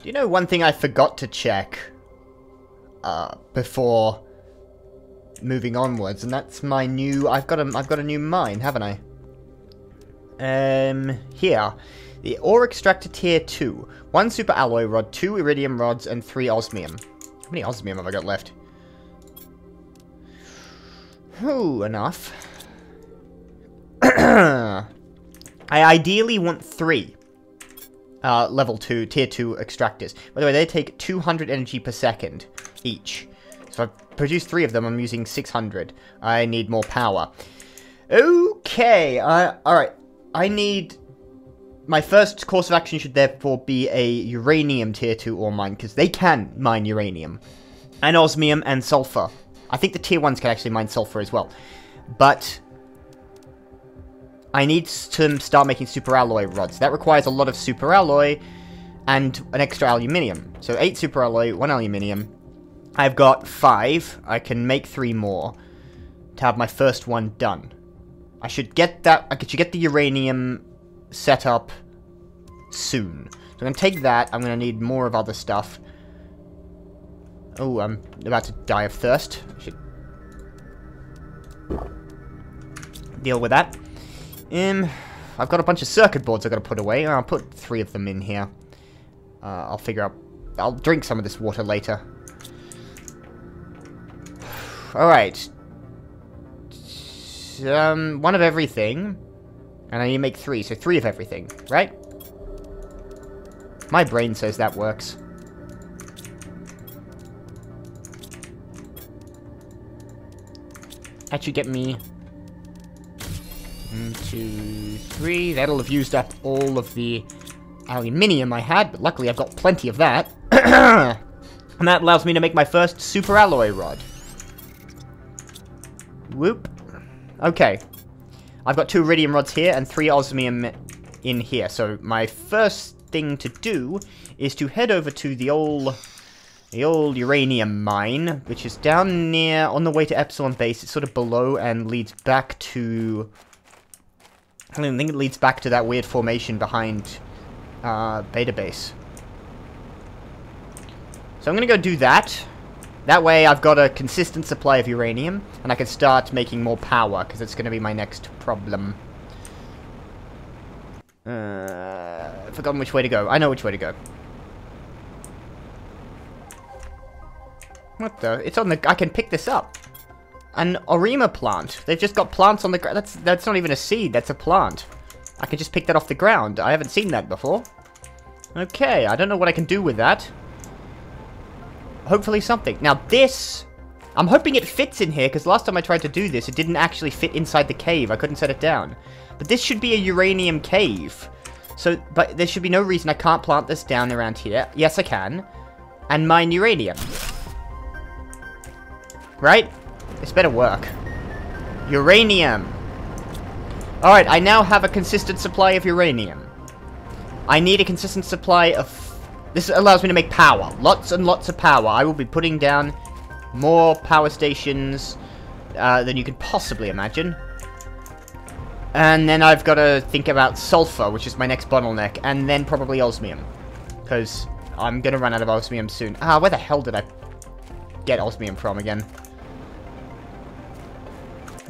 Do you know one thing I forgot to check uh, before moving onwards, and that's my new. I've got a. I've got a new mine, haven't I? Um, here, the ore extractor tier two, one super alloy rod, two iridium rods, and three osmium. How many osmium have I got left? Ooh, enough. I ideally want three uh, level 2, tier 2 extractors. By the way, they take 200 energy per second each. So I've produced three of them, I'm using 600. I need more power. Okay, uh, alright. I need... My first course of action should therefore be a uranium tier 2 ore mine, because they can mine uranium. And osmium and sulfur. I think the tier 1s can actually mine sulfur as well. But I need to start making super alloy rods. That requires a lot of super alloy and an extra aluminium. So 8 super alloy, 1 aluminium. I've got 5. I can make 3 more to have my first one done. I should get that, I should get the uranium set up soon. So I'm going to take that. I'm going to need more of other stuff. Oh, I'm about to die of thirst. I should deal with that. Um, I've got a bunch of circuit boards I've got to put away. I'll put three of them in here. Uh, I'll figure out... I'll drink some of this water later. Alright. Um, one of everything. And I need to make three, so three of everything, right? My brain says that works. Should get me one, two, three. That'll have used up all of the aluminium I had, but luckily I've got plenty of that. and that allows me to make my first super alloy rod. Whoop. Okay. I've got two iridium rods here and three osmium in here. So my first thing to do is to head over to the old the old uranium mine, which is down near on the way to Epsilon base. It's sort of below and leads back to I think it leads back to that weird formation behind uh, Beta Base. So I'm going to go do that. That way I've got a consistent supply of uranium, and I can start making more power, because it's going to be my next problem. Uh, I've forgotten which way to go. I know which way to go. What the? It's on the... I can pick this up. An Orima plant. They've just got plants on the ground. That's, that's not even a seed, that's a plant. I can just pick that off the ground. I haven't seen that before. Okay, I don't know what I can do with that. Hopefully something. Now this... I'm hoping it fits in here, because last time I tried to do this, it didn't actually fit inside the cave. I couldn't set it down. But this should be a uranium cave. So, but there should be no reason I can't plant this down around here. Yes, I can. And mine uranium. Right? This better work. Uranium. Alright, I now have a consistent supply of uranium. I need a consistent supply of... This allows me to make power. Lots and lots of power. I will be putting down more power stations uh, than you can possibly imagine. And then I've got to think about sulfur, which is my next bottleneck, and then probably osmium. Because I'm going to run out of osmium soon. Ah, where the hell did I get osmium from again?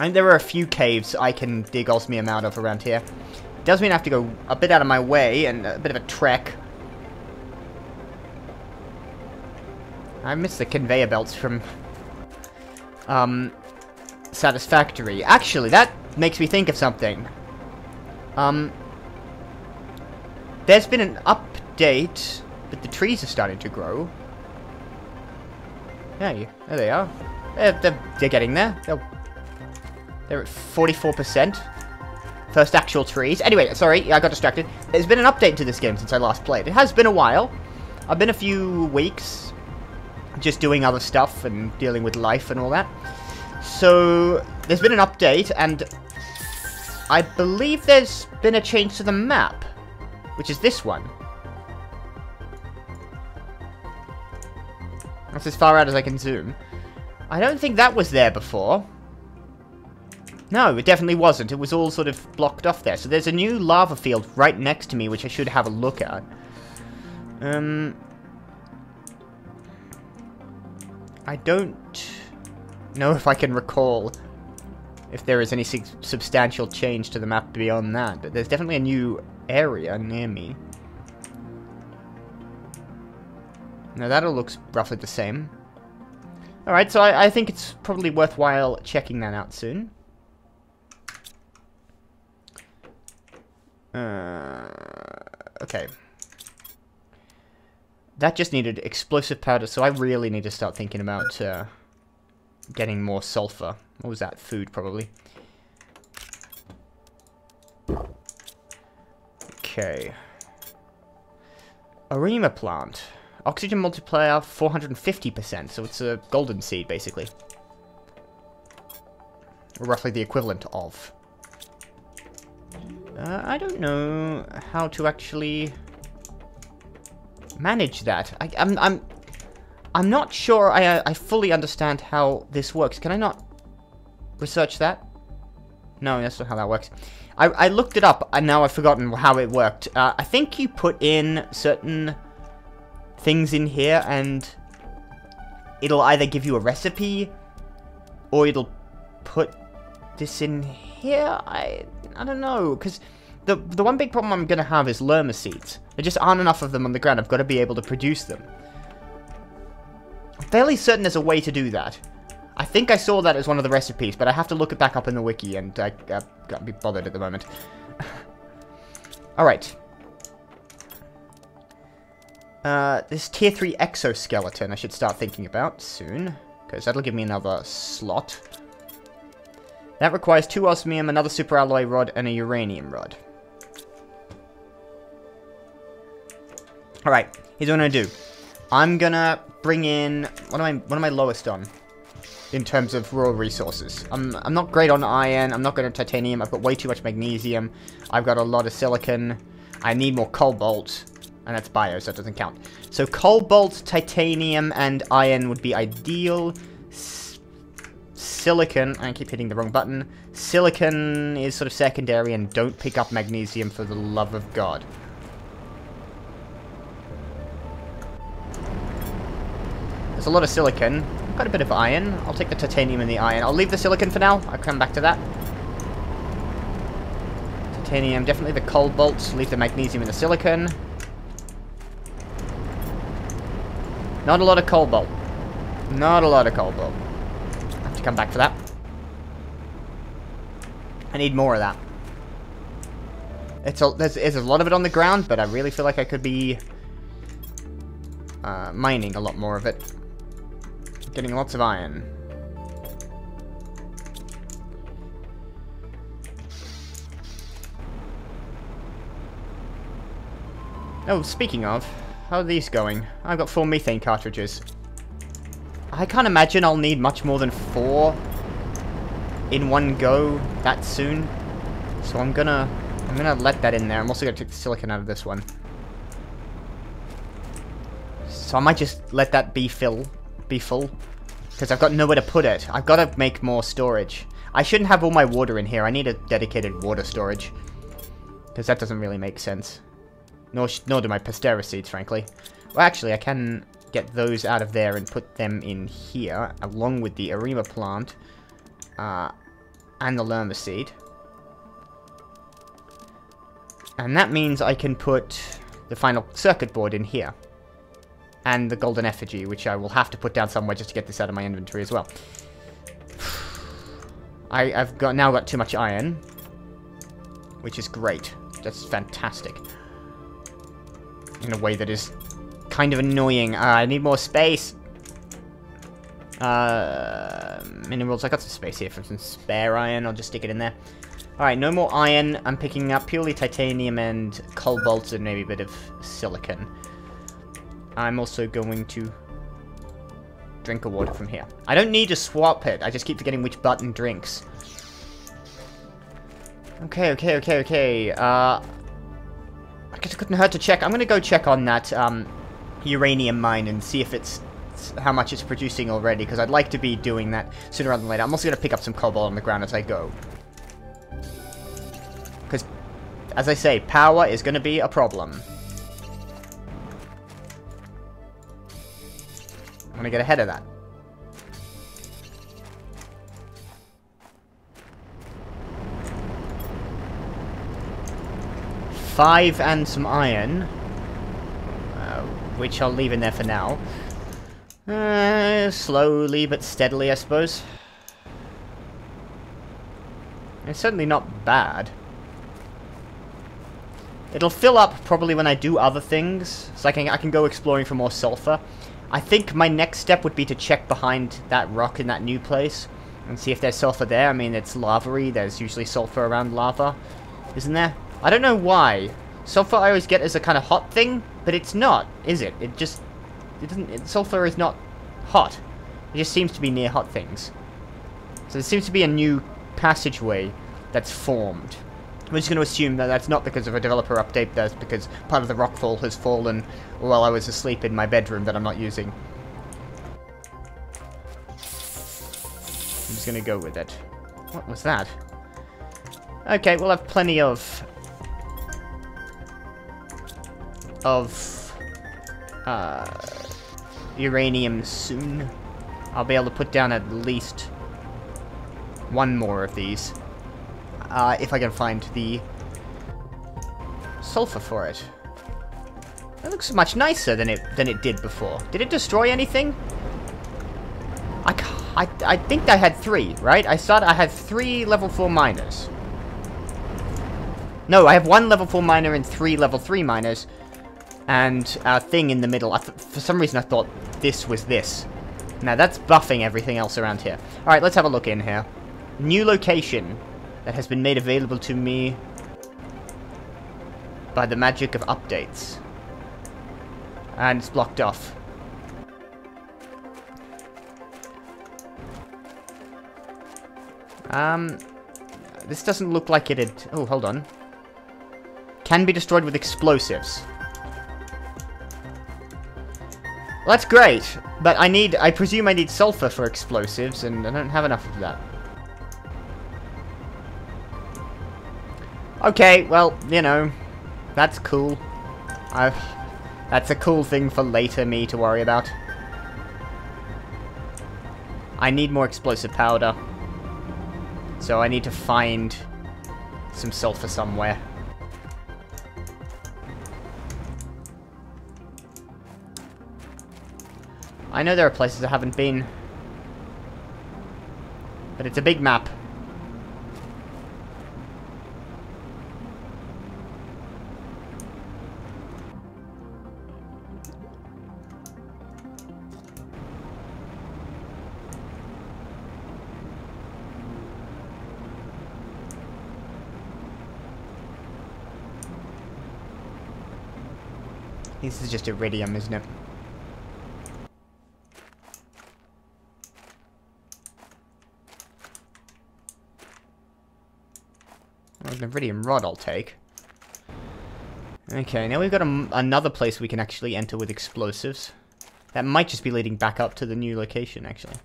I think there are a few caves I can dig osmium out of around here. It does mean I have to go a bit out of my way and a bit of a trek. I miss the conveyor belts from um, Satisfactory. Actually, that makes me think of something. Um, there's been an update, but the trees are starting to grow. Hey, there they are. They're, they're, they're getting there. They'll they're at 44%. First actual trees. Anyway, sorry, I got distracted. There's been an update to this game since I last played. It has been a while. I've been a few weeks just doing other stuff and dealing with life and all that. So, there's been an update, and I believe there's been a change to the map, which is this one. That's as far out as I can zoom. I don't think that was there before. No, it definitely wasn't. It was all sort of blocked off there. So there's a new lava field right next to me, which I should have a look at. Um, I don't know if I can recall if there is any substantial change to the map beyond that, but there's definitely a new area near me. Now that all looks roughly the same. Alright, so I, I think it's probably worthwhile checking that out soon. Uh, okay. That just needed explosive powder, so I really need to start thinking about uh, getting more sulfur. What was that? Food, probably. Okay. Arima plant. Oxygen multiplier 450%, so it's a golden seed, basically. Roughly the equivalent of. Uh, I don't know how to actually manage that. I, am I'm, I'm, I'm not sure I, I fully understand how this works. Can I not research that? No, that's not how that works. I, I looked it up, and now I've forgotten how it worked. Uh, I think you put in certain things in here, and it'll either give you a recipe, or it'll put this in here. I I don't know, because the the one big problem I'm gonna have is lirma seeds. There just aren't enough of them on the ground. I've got to be able to produce them. I'm fairly certain there's a way to do that. I think I saw that as one of the recipes, but I have to look it back up in the wiki, and I, I can't be bothered at the moment. Alright. Uh, this tier 3 exoskeleton I should start thinking about soon, because that'll give me another slot. That requires two osmium, another super alloy rod, and a uranium rod. Alright, here's what I'm gonna do. I'm gonna bring in... What am I, what am I lowest on? In terms of raw resources. I'm, I'm not great on iron, I'm not good at titanium, I've got way too much magnesium, I've got a lot of silicon, I need more cobalt, and that's bio, so it doesn't count. So cobalt, titanium, and iron would be ideal. Silicon, I keep hitting the wrong button. Silicon is sort of secondary, and don't pick up magnesium for the love of God. There's a lot of silicon. got a bit of iron. I'll take the titanium and the iron. I'll leave the silicon for now. I'll come back to that. Titanium, definitely the cobalt. Leave the magnesium and the silicon. Not a lot of cobalt. Not a lot of cobalt. To come back for that. I need more of that. It's a, there's, there's a lot of it on the ground, but I really feel like I could be uh, mining a lot more of it. Getting lots of iron. Oh, speaking of, how are these going? I've got four methane cartridges. I can't imagine I'll need much more than four in one go that soon. So I'm gonna I'm gonna let that in there. I'm also gonna take the silicon out of this one. So I might just let that be fill be full. Because I've got nowhere to put it. I've got to make more storage. I shouldn't have all my water in here. I need a dedicated water storage. Because that doesn't really make sense. Nor, nor do my Pestera seeds, frankly. Well, actually, I can get those out of there and put them in here, along with the Arima plant, uh, and the Lirma seed. And that means I can put the final circuit board in here. And the golden effigy, which I will have to put down somewhere just to get this out of my inventory as well. I, have got now got too much iron, which is great. That's fantastic in a way that is kind of annoying. Uh, I need more space. Uh, minerals. I got some space here for some spare iron. I'll just stick it in there. Alright, no more iron. I'm picking up purely titanium and cobalt and maybe a bit of silicon. I'm also going to drink a water from here. I don't need to swap it. I just keep forgetting which button drinks. Okay, okay, okay, okay. Uh, I guess it couldn't hurt to check. I'm going to go check on that um, uranium mine and see if it's how much it's producing already, because I'd like to be doing that sooner rather than later. I'm also going to pick up some cobalt on the ground as I go. Because, as I say, power is going to be a problem. I'm going to get ahead of that. Five and some iron which I'll leave in there for now. Uh, slowly but steadily, I suppose. It's certainly not bad. It'll fill up probably when I do other things, so I can, I can go exploring for more sulfur. I think my next step would be to check behind that rock in that new place and see if there's sulfur there. I mean, it's lava There's usually sulfur around lava, isn't there? I don't know why. Sulfur I always get as a kind of hot thing, but it's not, is it? It just... It doesn't... It, sulfur is not hot. It just seems to be near hot things. So there seems to be a new passageway that's formed. I'm just going to assume that that's not because of a developer update, that's because part of the rockfall has fallen while I was asleep in my bedroom that I'm not using. I'm just going to go with it. What was that? Okay, we'll have plenty of... of... Uh, uranium soon. I'll be able to put down at least one more of these. Uh, if I can find the sulfur for it. It looks much nicer than it than it did before. Did it destroy anything? I, I, I think I had three, right? I thought I had three level 4 miners. No, I have one level 4 miner and three level 3 miners. And a thing in the middle. for some reason I thought this was this. Now that's buffing everything else around here. Alright, let's have a look in here. New location that has been made available to me by the magic of updates. And it's blocked off. Um, this doesn't look like it had... Oh, hold on. Can be destroyed with explosives. Well, that's great, but I need... I presume I need sulfur for explosives, and I don't have enough of that. Okay, well, you know, that's cool. I've, that's a cool thing for later me to worry about. I need more explosive powder. So I need to find some sulfur somewhere. I know there are places I haven't been. But it's a big map. This is just iridium, isn't it? Iridium rod I'll take. Okay, now we've got a, another place we can actually enter with explosives. That might just be leading back up to the new location, actually.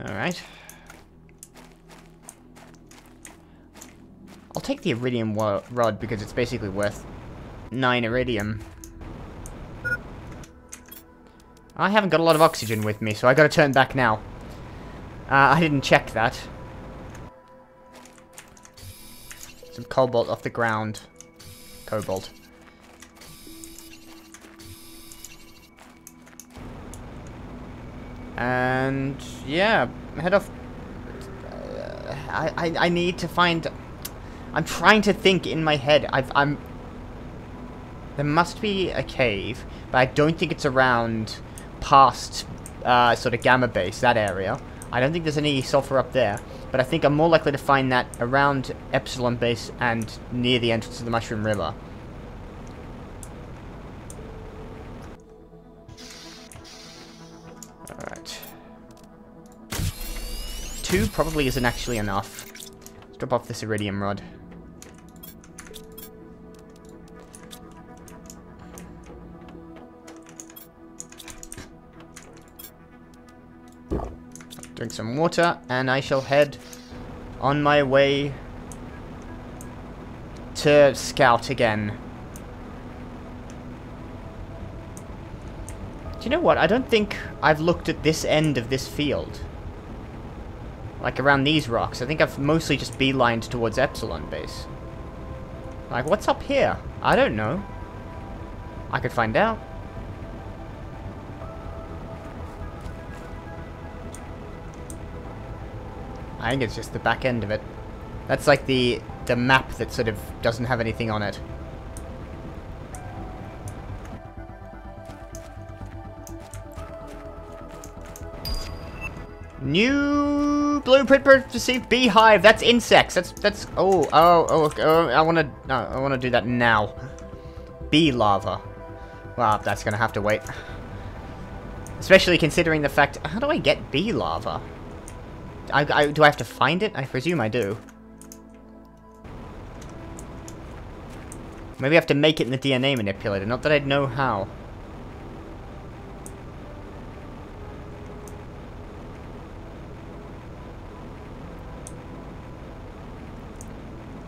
Alright. I'll take the iridium rod because it's basically worth 9 iridium. I haven't got a lot of oxygen with me, so I gotta turn back now. Uh, I didn't check that. Some cobalt off the ground. Cobalt. And, yeah, head off. Uh, I, I, I need to find I'm trying to think in my head. I've, I'm... There must be a cave, but I don't think it's around past uh, sort of Gamma Base, that area. I don't think there's any sulfur up there, but I think I'm more likely to find that around Epsilon Base and near the entrance to the Mushroom River. Alright. Two probably isn't actually enough. Let's drop off this iridium rod. Drink some water, and I shall head on my way to scout again. Do you know what? I don't think I've looked at this end of this field. Like around these rocks. I think I've mostly just beelined towards Epsilon base. Like, what's up here? I don't know. I could find out. I think it's just the back end of it. That's like the the map that sort of doesn't have anything on it. New blueprint perceived beehive. That's insects. That's that's. Oh oh oh. oh I want to. No, I want to do that now. Bee larva. Well, that's gonna have to wait. Especially considering the fact. How do I get bee larva? I, I, do I have to find it? I presume I do. Maybe I have to make it in the DNA manipulator. Not that I'd know how.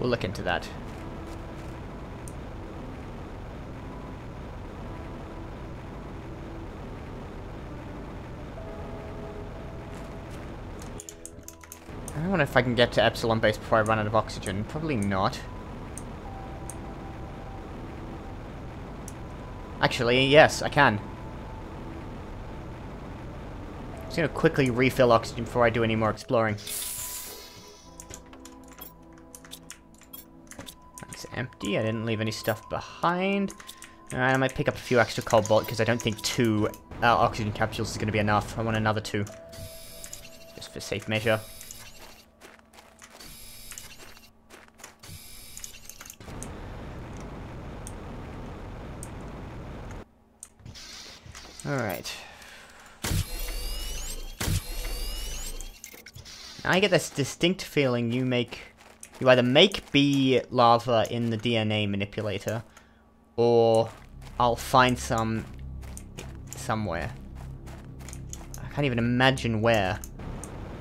We'll look into that. I know if I can get to Epsilon base before I run out of oxygen. Probably not. Actually, yes, I can. I'm just gonna quickly refill oxygen before I do any more exploring. That's empty. I didn't leave any stuff behind. I might pick up a few extra cobalt because I don't think two uh, oxygen capsules is going to be enough. I want another two. Just for safe measure. Alright. I get this distinct feeling you make you either make bee larva in the DNA manipulator, or I'll find some somewhere. I can't even imagine where.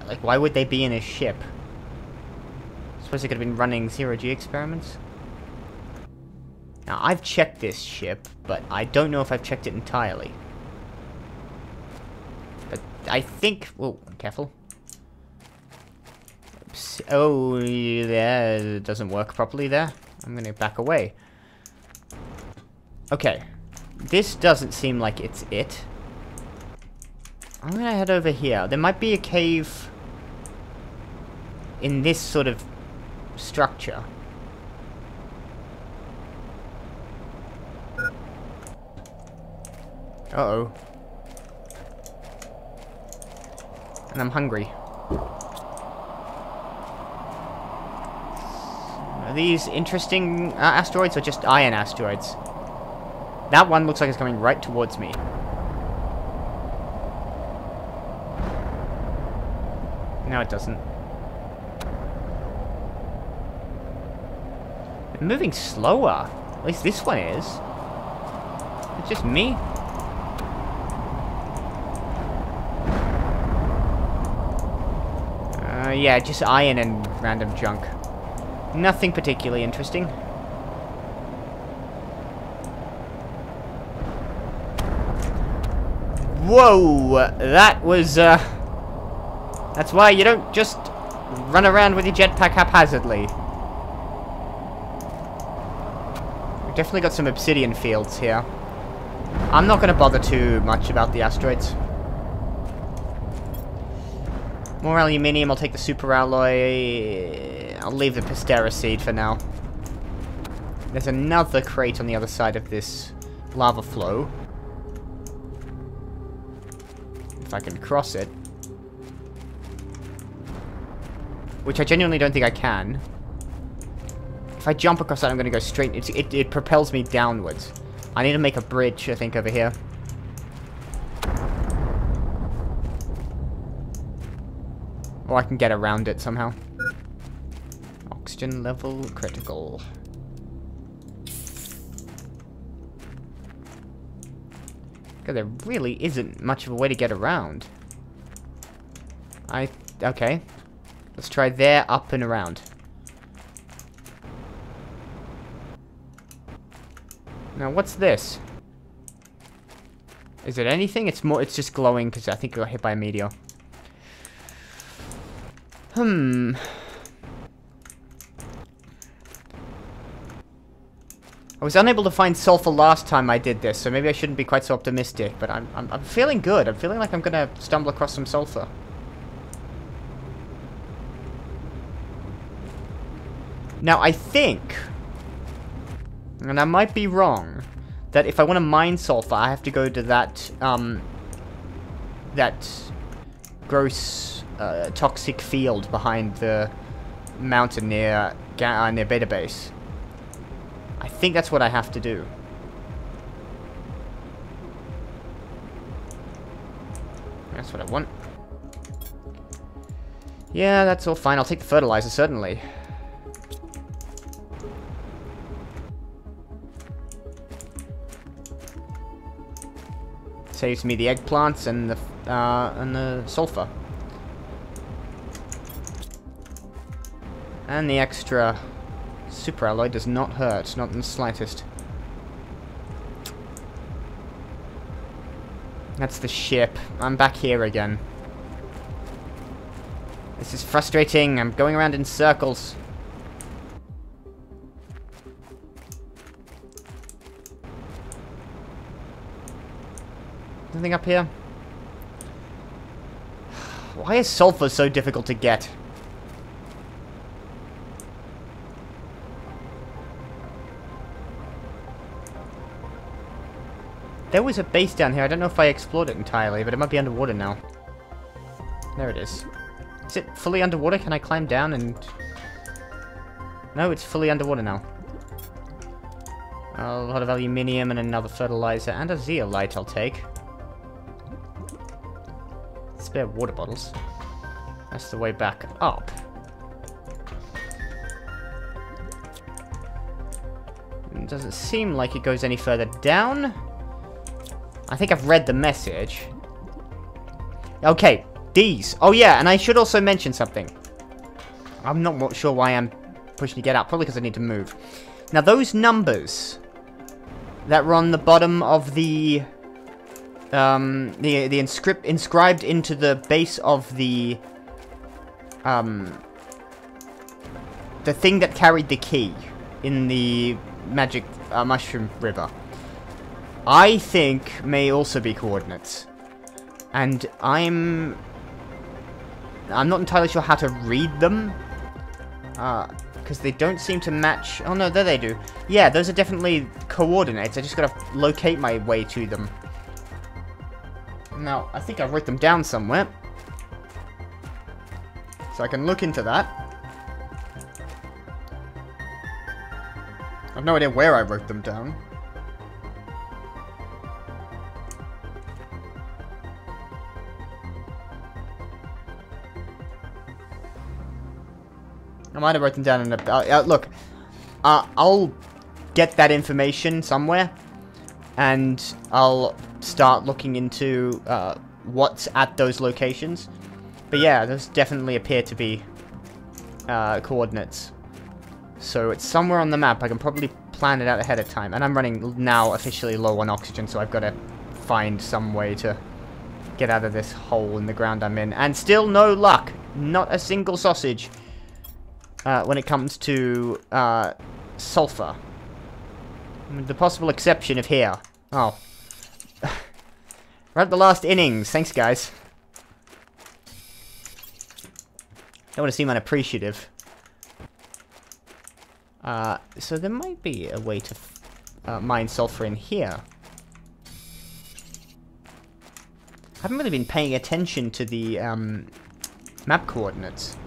Like, why would they be in a ship? I suppose they could have been running zero-G experiments? Now, I've checked this ship, but I don't know if I've checked it entirely. I think... Whoa, careful. Oh, yeah, it doesn't work properly there. I'm going to back away. Okay. This doesn't seem like it's it. I'm going to head over here. There might be a cave in this sort of structure. Uh-oh. And I'm hungry. Are these interesting uh, asteroids or just iron asteroids? That one looks like it's coming right towards me. No, it doesn't. They're moving slower. At least this one is. It's just me. Yeah, just iron and random junk. Nothing particularly interesting. Whoa! That was, uh... That's why you don't just run around with your jetpack haphazardly. We've definitely got some obsidian fields here. I'm not going to bother too much about the asteroids. More aluminium, I'll take the super alloy. I'll leave the Pestera seed for now. There's another crate on the other side of this lava flow. If I can cross it. Which I genuinely don't think I can. If I jump across that, I'm going to go straight... It, it propels me downwards. I need to make a bridge, I think, over here. Or I can get around it somehow. Oxygen level critical. God, there really isn't much of a way to get around. I... Okay. Let's try there, up, and around. Now, what's this? Is it anything? It's more. It's just glowing because I think it got hit by a meteor. Hmm. I was unable to find sulfur last time I did this, so maybe I shouldn't be quite so optimistic, but I'm, I'm, I'm feeling good. I'm feeling like I'm gonna stumble across some sulfur. Now, I think, and I might be wrong, that if I want to mine sulfur, I have to go to that, um, that gross, uh, toxic field behind the mountain near, uh, near Beta Base. I think that's what I have to do. That's what I want. Yeah, that's all fine. I'll take the fertilizer, certainly. Saves me the eggplants and the uh, and the sulfur. And the extra super alloy does not hurt, not in the slightest. That's the ship. I'm back here again. This is frustrating. I'm going around in circles. Anything up here? Why is sulfur so difficult to get? There was a base down here. I don't know if I explored it entirely, but it might be underwater now. There it is. Is it fully underwater? Can I climb down and... No, it's fully underwater now. A lot of aluminium and another fertilizer and a zeolite I'll take. Spare water bottles. That's the way back up. It doesn't seem like it goes any further down. I think I've read the message. Okay, these. Oh yeah, and I should also mention something. I'm not sure why I'm pushing to get out. Probably because I need to move. Now those numbers that were on the bottom of the um the the inscript inscribed into the base of the um the thing that carried the key in the magic uh, mushroom river. I think may also be coordinates. And I'm... I'm not entirely sure how to read them. Because uh, they don't seem to match... Oh no, there they do. Yeah, those are definitely coordinates. I just gotta locate my way to them. Now, I think I wrote them down somewhere. So I can look into that. I've no idea where I wrote them down. I might have written down in a... Uh, look, uh, I'll get that information somewhere, and I'll start looking into uh, what's at those locations. But yeah, those definitely appear to be uh, coordinates. So it's somewhere on the map. I can probably plan it out ahead of time. And I'm running now officially low on oxygen, so I've got to find some way to get out of this hole in the ground I'm in. And still no luck. Not a single sausage uh, when it comes to uh, sulfur. With the possible exception of here. Oh. We're at the last innings. Thanks, guys. Don't want to seem unappreciative. Uh, so there might be a way to uh, mine sulfur in here. I haven't really been paying attention to the um, map coordinates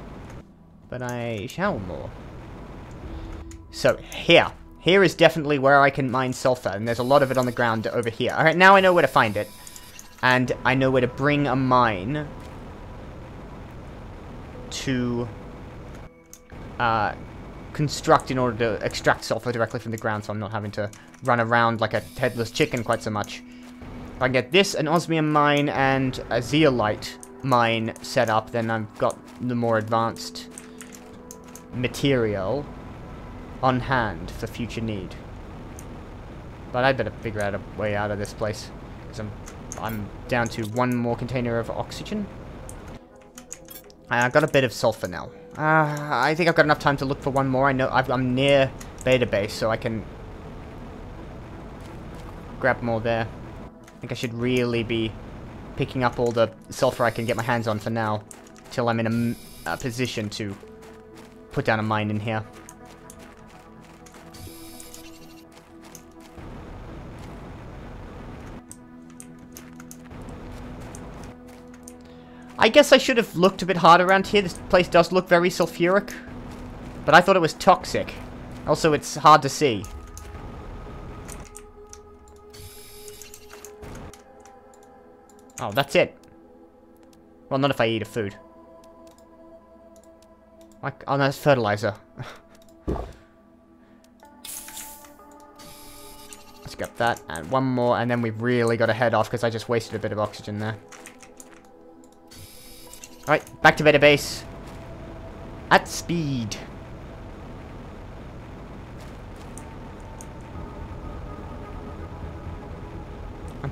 but I shall more. So, here. Here is definitely where I can mine sulfur, and there's a lot of it on the ground over here. Alright, now I know where to find it. And I know where to bring a mine to uh, construct in order to extract sulfur directly from the ground, so I'm not having to run around like a headless chicken quite so much. If I get this, an osmium mine, and a zeolite mine set up, then I've got the more advanced material on hand for future need. But I better figure out a way out of this place. Because I'm, I'm down to one more container of oxygen. I got a bit of sulfur now. Uh, I think I've got enough time to look for one more. I know i am near beta base, so I can grab more there. I think I should really be picking up all the sulfur I can get my hands on for now, till I'm in a, a position to put down a mine in here. I guess I should have looked a bit harder around here. This place does look very sulfuric. But I thought it was toxic. Also, it's hard to see. Oh, that's it. Well, not if I eat a food. Like, oh, that's fertilizer. Let's get that, and one more, and then we've really got to head off, because I just wasted a bit of oxygen there. Alright, back to beta base. At speed.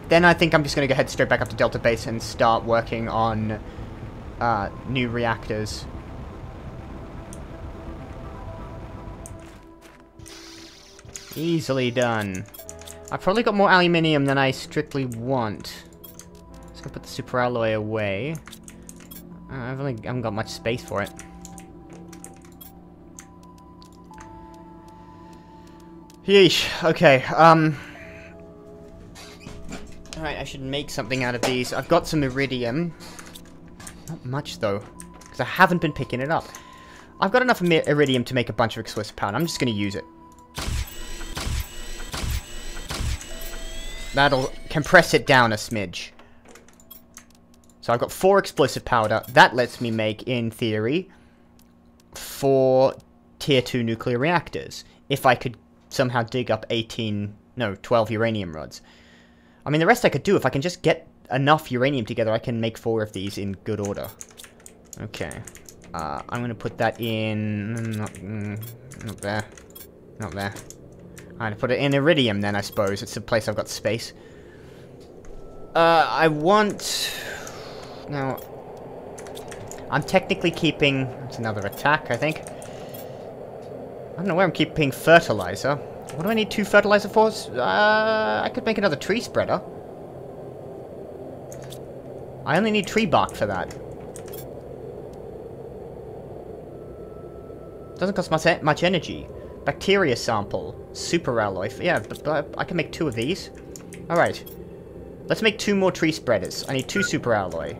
Then I think I'm just going to go head straight back up to Delta Base and start working on uh, new reactors. Easily done. I've probably got more aluminium than I strictly want. Just gonna put the super alloy away. Uh, I've only I haven't got much space for it. Yeesh. Okay. Um. Alright, I should make something out of these. I've got some iridium. Not much, though. Because I haven't been picking it up. I've got enough iridium to make a bunch of explosive powder. I'm just going to use it. That'll compress it down a smidge. So I've got four explosive powder. That lets me make, in theory, four tier 2 nuclear reactors. If I could somehow dig up 18, no, 12 uranium rods. I mean, the rest I could do. If I can just get enough uranium together, I can make four of these in good order. Okay. Uh, I'm going to put that in... Not, not there. Not there. To put it in iridium then, I suppose. It's the place I've got space. Uh, I want... Now, I'm technically keeping... It's another attack, I think. I don't know where I'm keeping fertilizer. What do I need two fertilizer for? Uh, I could make another tree spreader. I only need tree bark for that. Doesn't cost much, much energy. Bacteria sample. Super alloy. Yeah, but, but I can make two of these. Alright. Let's make two more tree spreaders. I need two super alloy.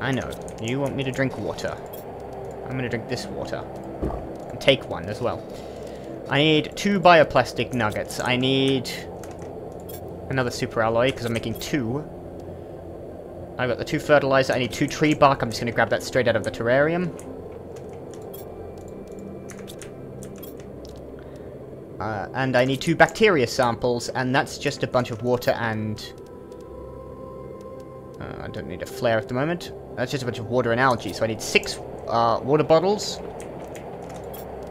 I know. You want me to drink water. I'm gonna drink this water. And take one as well. I need two bioplastic nuggets. I need another super alloy, because I'm making two. I've got the two fertilizer. I need two tree bark. I'm just to grab that straight out of the terrarium. Uh, and I need two bacteria samples, and that's just a bunch of water and... Uh, I don't need a flare at the moment. That's just a bunch of water and algae. So I need six uh, water bottles.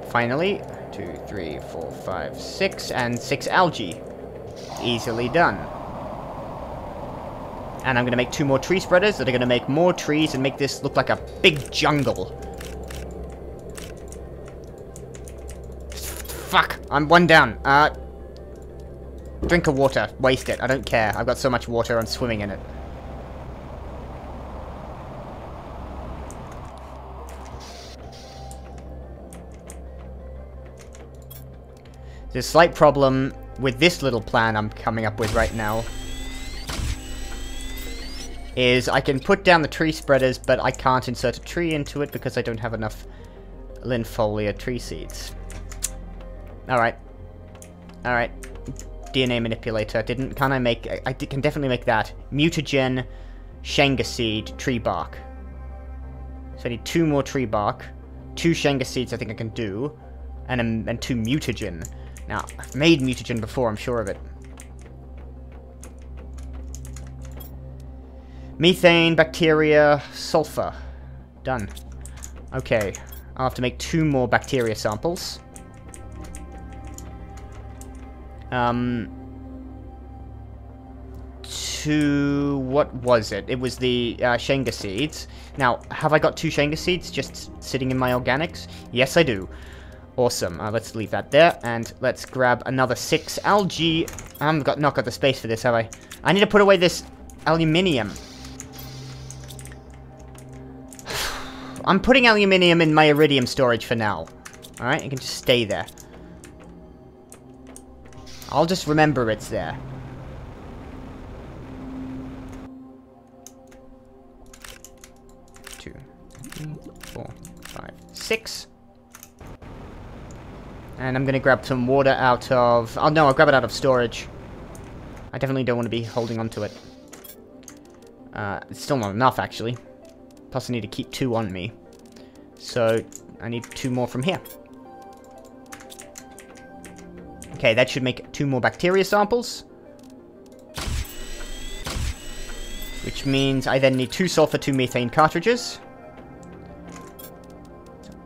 Finally. Two, three, four, five, six, and six algae. Easily done. And I'm going to make two more tree spreaders that are going to make more trees and make this look like a big jungle. I'm one down. Uh, drink of water. Waste it. I don't care. I've got so much water, I'm swimming in it. There's a slight problem with this little plan I'm coming up with right now is I can put down the tree spreaders, but I can't insert a tree into it because I don't have enough Linfolia tree seeds. Alright. Alright. DNA manipulator. Didn't, can I make, I, I can definitely make that. Mutagen, Shanga seed, tree bark. So I need two more tree bark. Two Shanga seeds I think I can do. And, um, and two mutagen. Now, I've made mutagen before, I'm sure of it. Methane, bacteria, sulfur. Done. Okay, I'll have to make two more bacteria samples. Um, to... what was it? It was the uh, Shanga seeds. Now, have I got two Shanga seeds just sitting in my organics? Yes, I do. Awesome. Uh, let's leave that there, and let's grab another six algae. I haven't got, not got the space for this, have I? I need to put away this aluminium. I'm putting aluminium in my iridium storage for now. Alright, it can just stay there. I'll just remember it's there. Two, three, four, five, six. And I'm gonna grab some water out of... Oh no, I'll grab it out of storage. I definitely don't want to be holding on to it. Uh, it's still not enough, actually. Plus I need to keep two on me. So, I need two more from here. Okay, that should make two more bacteria samples. Which means I then need two sulfur, two methane cartridges.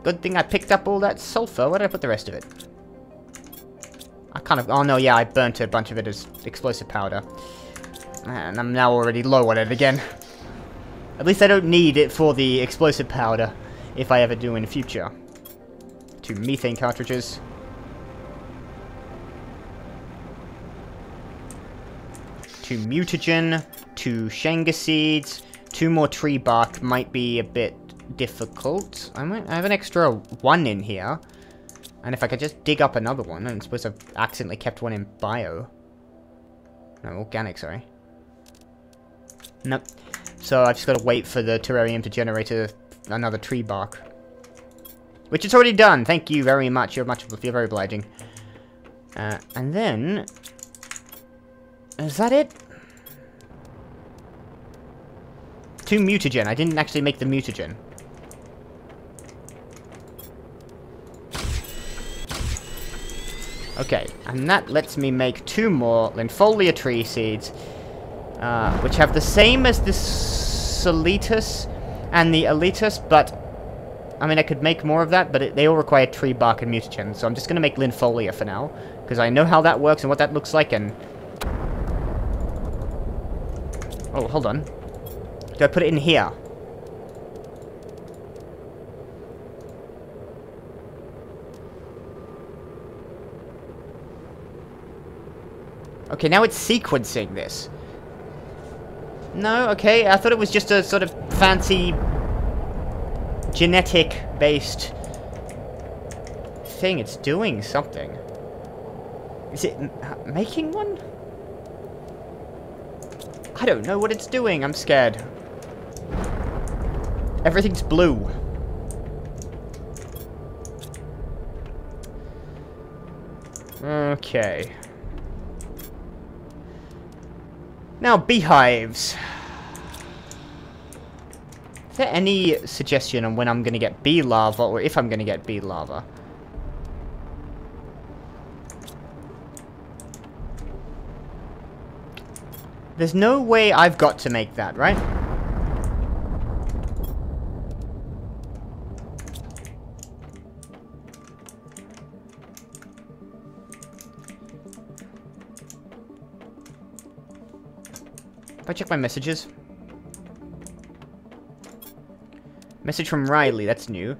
Good thing I picked up all that sulfur. Where did I put the rest of it? I kind of... Oh, no, yeah, I burnt a bunch of it as explosive powder. And I'm now already low on it again. At least I don't need it for the explosive powder, if I ever do in the future. Two methane cartridges. Mutagen, two Shanga seeds, two more tree bark might be a bit difficult. I might I have an extra one in here. And if I could just dig up another one, I'm supposed to have accidentally kept one in bio. No, organic, sorry. Nope. So I've just got to wait for the terrarium to generate a, another tree bark. Which it's already done. Thank you very much. You're much you're very obliging. Uh, and then... Is that it? Two mutagen. I didn't actually make the mutagen. Okay, and that lets me make two more Linifolia tree seeds, uh, which have the same as the Solitus and the Elitus, but, I mean, I could make more of that, but it, they all require tree bark and mutagen, so I'm just going to make Linifolia for now, because I know how that works and what that looks like, and... Oh, hold on. Do I put it in here? Okay, now it's sequencing this. No, okay, I thought it was just a sort of fancy genetic-based thing. It's doing something. Is it making one? I don't know what it's doing. I'm scared. Everything's blue. Okay. Now, beehives. Is there any suggestion on when I'm going to get bee larva, or if I'm going to get bee larva? There's no way I've got to make that, right? I check my messages? Message from Riley, that's new.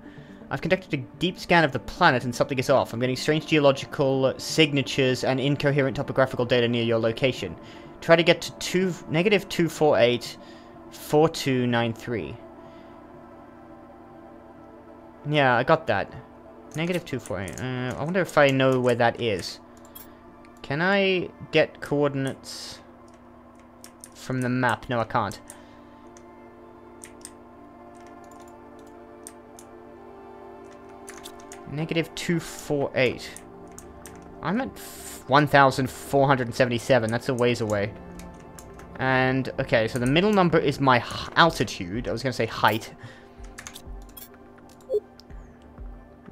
I've conducted a deep scan of the planet and something is off. I'm getting strange geological signatures and incoherent topographical data near your location. Try to get to two, negative 248 4293. Yeah, I got that. Negative 248. Uh, I wonder if I know where that is. Can I get coordinates from the map? No, I can't. Negative 248. I'm at 1,477. That's a ways away. And, okay, so the middle number is my altitude. I was going to say height.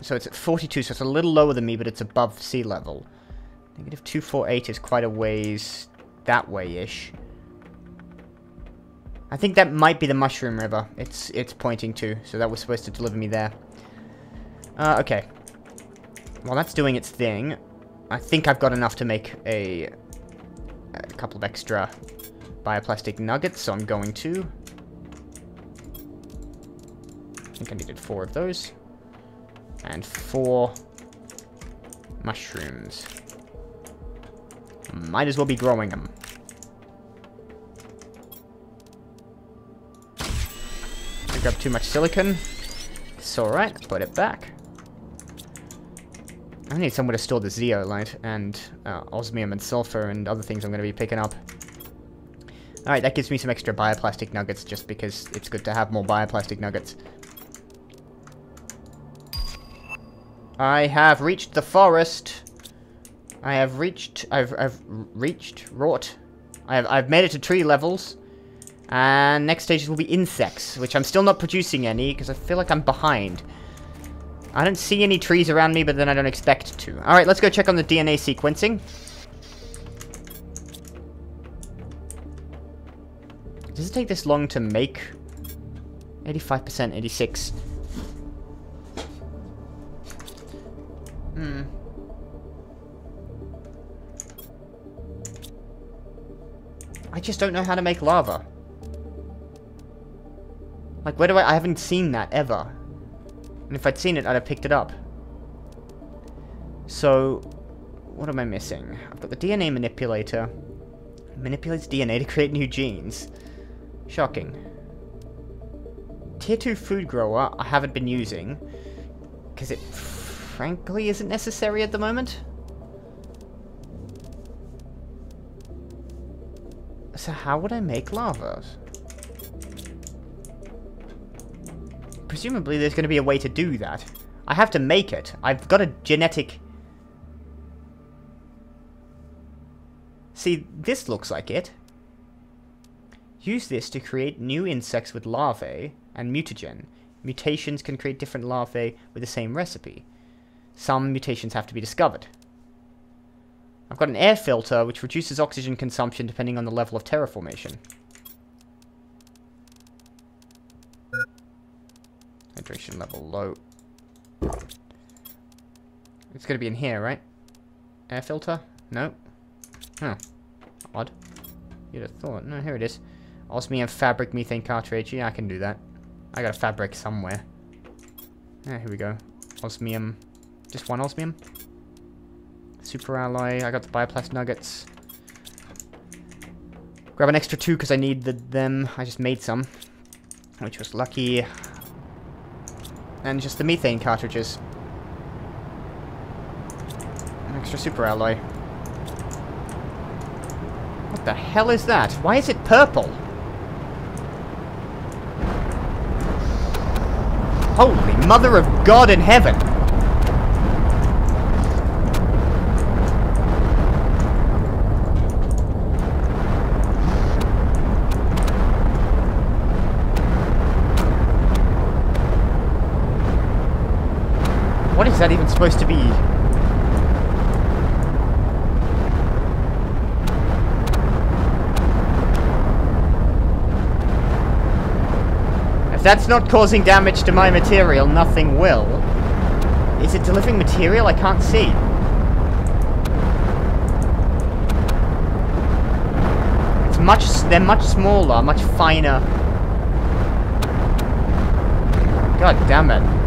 So it's at 42, so it's a little lower than me, but it's above sea level. Negative 248 is quite a ways that way-ish. I think that might be the Mushroom River it's it's pointing to, so that was supposed to deliver me there. Uh, okay. While that's doing its thing, I think I've got enough to make a, a couple of extra bioplastic nuggets, so I'm going to. I think I needed four of those. And four mushrooms. Might as well be growing them. I grabbed too much silicon. It's alright, put it back. I need somewhere to store the zeolite and uh, osmium and sulfur and other things I'm going to be picking up. Alright, that gives me some extra bioplastic nuggets just because it's good to have more bioplastic nuggets. I have reached the forest. I have reached, I've, I've reached, wrought. I have, I've made it to tree levels. And next stage will be insects, which I'm still not producing any because I feel like I'm behind. I don't see any trees around me, but then I don't expect to. Alright, let's go check on the DNA sequencing. Does it take this long to make? 85%, 86. Hmm. I just don't know how to make lava. Like, where do I... I haven't seen that, ever. And if I'd seen it, I'd have picked it up. So, what am I missing? I've got the DNA manipulator. It manipulates DNA to create new genes. Shocking. Tier 2 food grower I haven't been using. Because it frankly isn't necessary at the moment. So how would I make lava? Presumably there's going to be a way to do that. I have to make it. I've got a genetic... See, this looks like it. Use this to create new insects with larvae and mutagen. Mutations can create different larvae with the same recipe. Some mutations have to be discovered. I've got an air filter which reduces oxygen consumption depending on the level of terraformation. Hydration level low. It's going to be in here, right? Air filter? No. Huh. Odd. You'd have thought. No, here it is. Osmium fabric methane cartridge. Yeah, I can do that. I got a fabric somewhere. Yeah, here we go. Osmium. Just one osmium. Super alloy. I got the bioplast nuggets. Grab an extra two because I need the, them. I just made some. Which was lucky. And just the methane cartridges. An extra super alloy. What the hell is that? Why is it purple? Holy mother of God in heaven! Is that even supposed to be? If that's not causing damage to my material, nothing will. Is it delivering material? I can't see. It's much, they're much smaller, much finer. God damn it.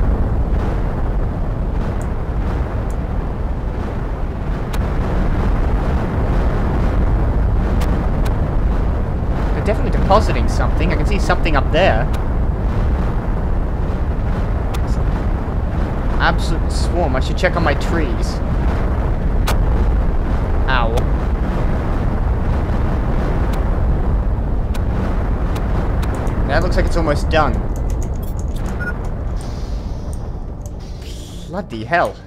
They're definitely depositing something. I can see something up there. absolute swarm. I should check on my trees. Ow. That looks like it's almost done. Bloody hell.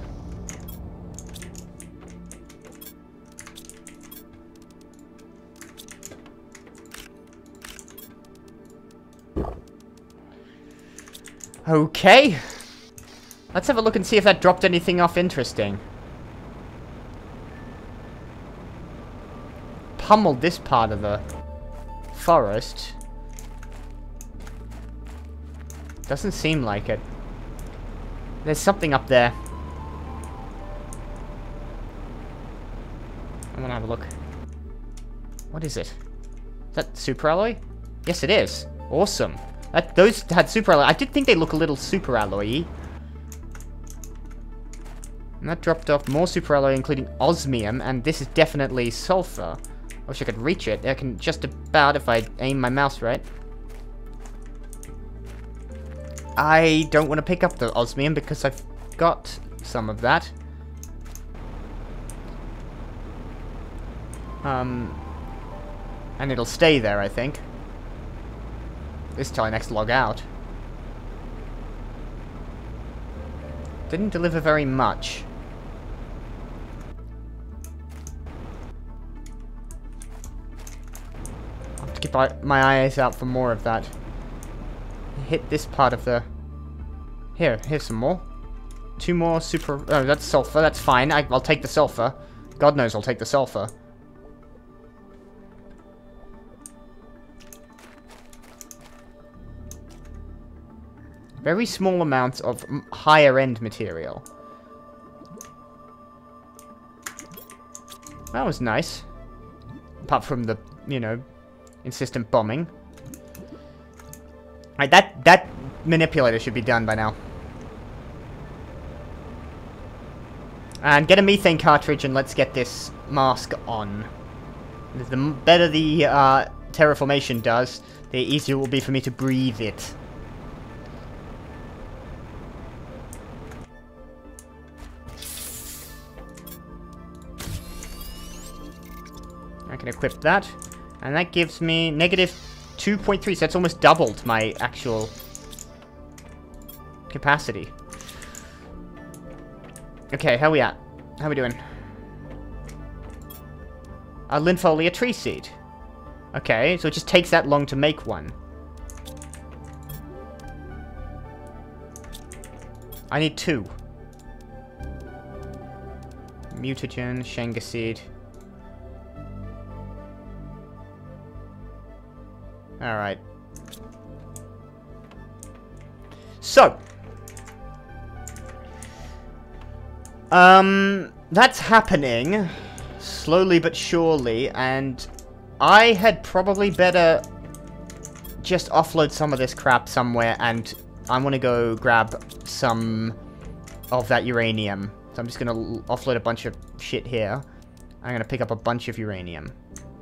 Okay. Let's have a look and see if that dropped anything off interesting. Pummeled this part of the forest. Doesn't seem like it. There's something up there. I'm gonna have a look. What is it? Is that super alloy? Yes, it is. Awesome. That, those had super alloy. I did think they look a little super alloy And that dropped off more super alloy, including osmium, and this is definitely sulfur. I wish I could reach it. I can just about if I aim my mouse right. I don't want to pick up the osmium because I've got some of that. Um, and it'll stay there, I think. This next log out. Didn't deliver very much. I'll have to keep my eyes out for more of that. Hit this part of the... Here, here's some more. Two more super... Oh, that's sulfur. That's fine. I, I'll take the sulfur. God knows I'll take the sulfur. Very small amounts of higher end material. That was nice. Apart from the, you know, insistent bombing. Alright, that, that manipulator should be done by now. And get a methane cartridge and let's get this mask on. The better the uh, terraformation does, the easier it will be for me to breathe it. Can equip that. And that gives me negative 2.3, so that's almost doubled my actual capacity. Okay, how we at? How we doing? A Linifolia tree seed. Okay, so it just takes that long to make one. I need two. Mutagen, Shanga seed. Alright. So. Um, that's happening. Slowly but surely, and I had probably better just offload some of this crap somewhere, and I'm gonna go grab some of that uranium. So I'm just gonna offload a bunch of shit here. I'm gonna pick up a bunch of uranium.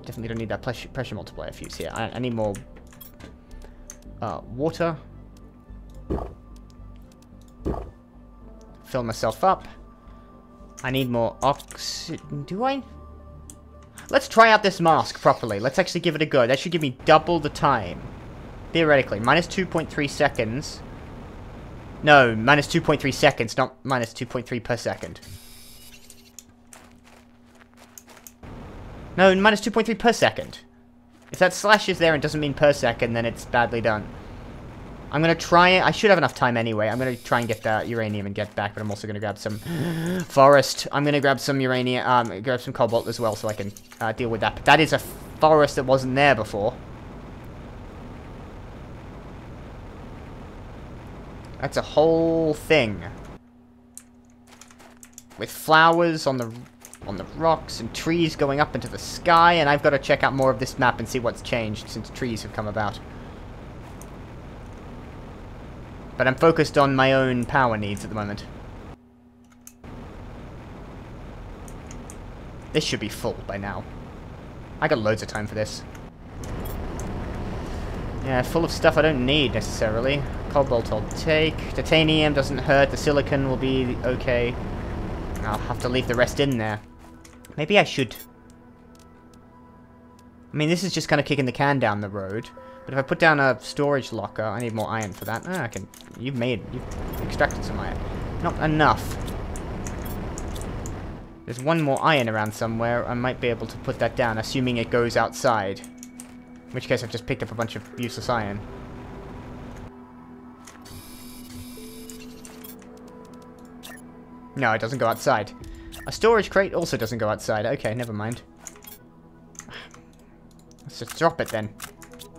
Definitely don't need that pressure, pressure multiplier fuse here. I, I need more uh, water. Fill myself up. I need more oxygen. Do I? Let's try out this mask properly. Let's actually give it a go. That should give me double the time. Theoretically. Minus 2.3 seconds. No, minus 2.3 seconds, not minus 2.3 per second. No, minus 2.3 per second. If that slash is there and doesn't mean per second, then it's badly done. I'm to try it. I should have enough time anyway. I'm to try and get that uranium and get back, but I'm also to grab some forest. I'm to grab some uranium, um, grab some cobalt as well so I can uh, deal with that. But that is a forest that wasn't there before. That's a whole thing. With flowers on the on the rocks and trees going up into the sky, and I've got to check out more of this map and see what's changed since trees have come about. But I'm focused on my own power needs at the moment. This should be full by now. I got loads of time for this. Yeah, full of stuff I don't need, necessarily. Cobalt I'll take. Titanium doesn't hurt. The silicon will be okay. I'll have to leave the rest in there. Maybe I should... I mean, this is just kind of kicking the can down the road. But if I put down a storage locker, I need more iron for that. Ah, I can... You've made... You've extracted some iron. Not enough. There's one more iron around somewhere. I might be able to put that down, assuming it goes outside. In which case I've just picked up a bunch of useless iron. No, it doesn't go outside. A storage crate also doesn't go outside. Okay, never mind. Let's just drop it then.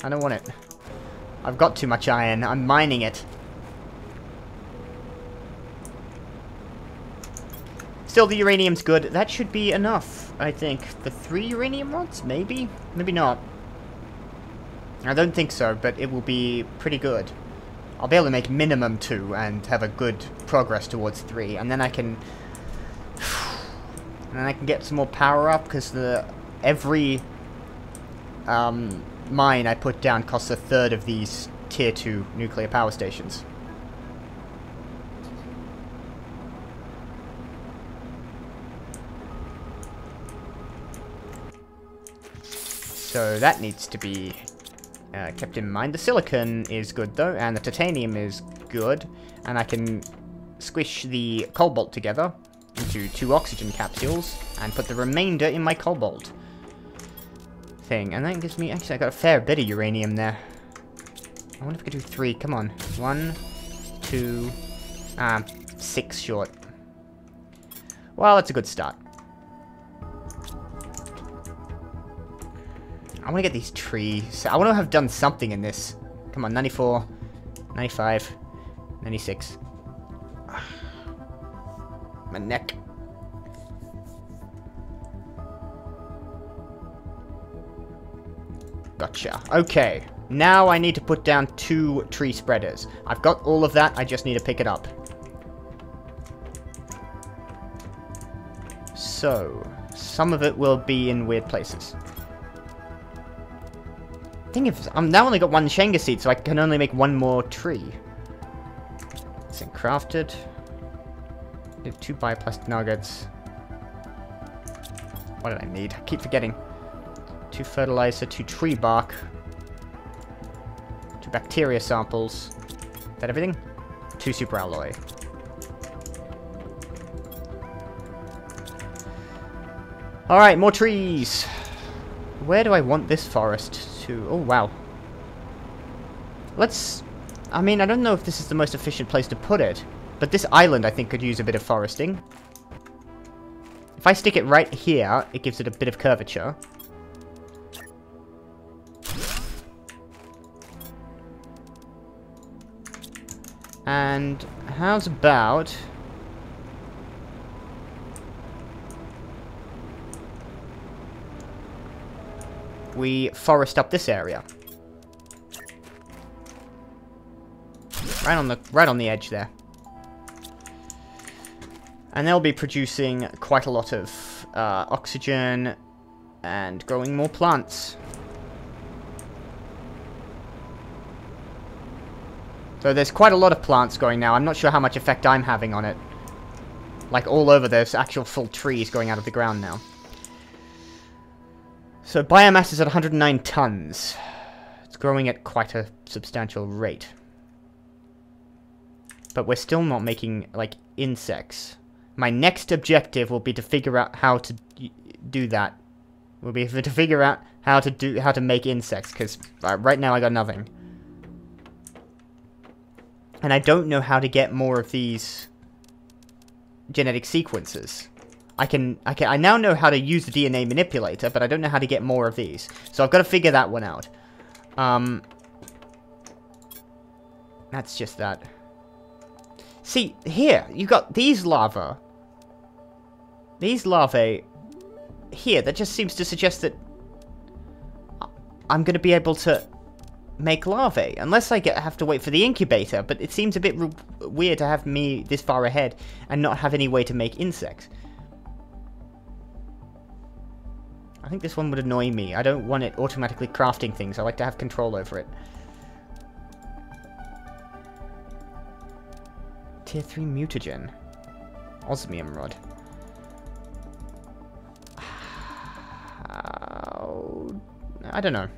I don't want it. I've got too much iron. I'm mining it. Still, the uranium's good. That should be enough, I think. For three uranium rods? Maybe? Maybe not. I don't think so, but it will be pretty good. I'll be able to make minimum two and have a good progress towards three, and then I can... and then I can get some more power up, because the every um, mine I put down costs a third of these tier 2 nuclear power stations. So that needs to be uh, kept in mind. The silicon is good though, and the titanium is good. And I can squish the cobalt together into two oxygen capsules and put the remainder in my cobalt thing. And that gives me, actually I got a fair bit of uranium there. I wonder if I could do three. Come on. One, two, ah, six short. Well, that's a good start. I want to get these trees. I want to have done something in this. Come on, 94, 95, 96. My neck. Gotcha. Okay. Now I need to put down two tree spreaders. I've got all of that, I just need to pick it up. So, some of it will be in weird places thing is, I'm now only got one Shanga seed, so I can only make one more tree. It's crafted. Need two bioplastic nuggets. What did I need? I keep forgetting. Two fertilizer, two tree bark. Two bacteria samples. Is that everything? Two super alloy. Alright, more trees! Where do I want this forest to... Oh, wow. Let's... I mean, I don't know if this is the most efficient place to put it, but this island, I think, could use a bit of foresting. If I stick it right here, it gives it a bit of curvature. And how's about... we forest up this area. Right on the right on the edge there. And they'll be producing quite a lot of uh, oxygen and growing more plants. So there's quite a lot of plants going now. I'm not sure how much effect I'm having on it. Like all over there's actual full trees going out of the ground now. So biomass is at 109 tons. It's growing at quite a substantial rate. But we're still not making, like, insects. My next objective will be to figure out how to do that. Will be to figure out how to do how to make insects, because uh, right now I got nothing. And I don't know how to get more of these genetic sequences. I can, I can, I now know how to use the DNA manipulator, but I don't know how to get more of these. So I've got to figure that one out. Um, that's just that. See, here, you got these lava. These larvae here, that just seems to suggest that I'm going to be able to make larvae. Unless I get, have to wait for the incubator, but it seems a bit weird to have me this far ahead and not have any way to make insects. I think this one would annoy me. I don't want it automatically crafting things. I like to have control over it. Tier 3 mutagen. Osmium rod. I don't know.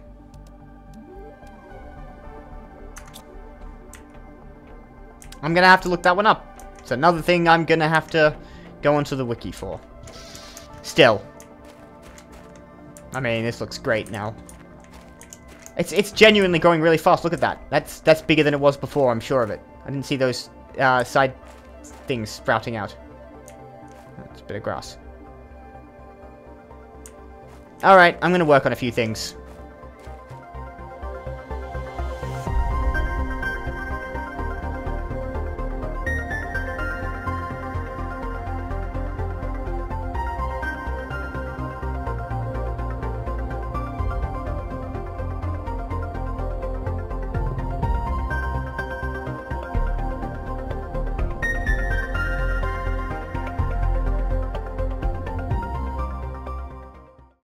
I'm gonna have to look that one up. It's another thing I'm gonna have to go onto the wiki for. Still, I mean, this looks great now. It's it's genuinely going really fast. Look at that. That's that's bigger than it was before. I'm sure of it. I didn't see those uh, side things sprouting out. That's a bit of grass. Alright, I'm going to work on a few things.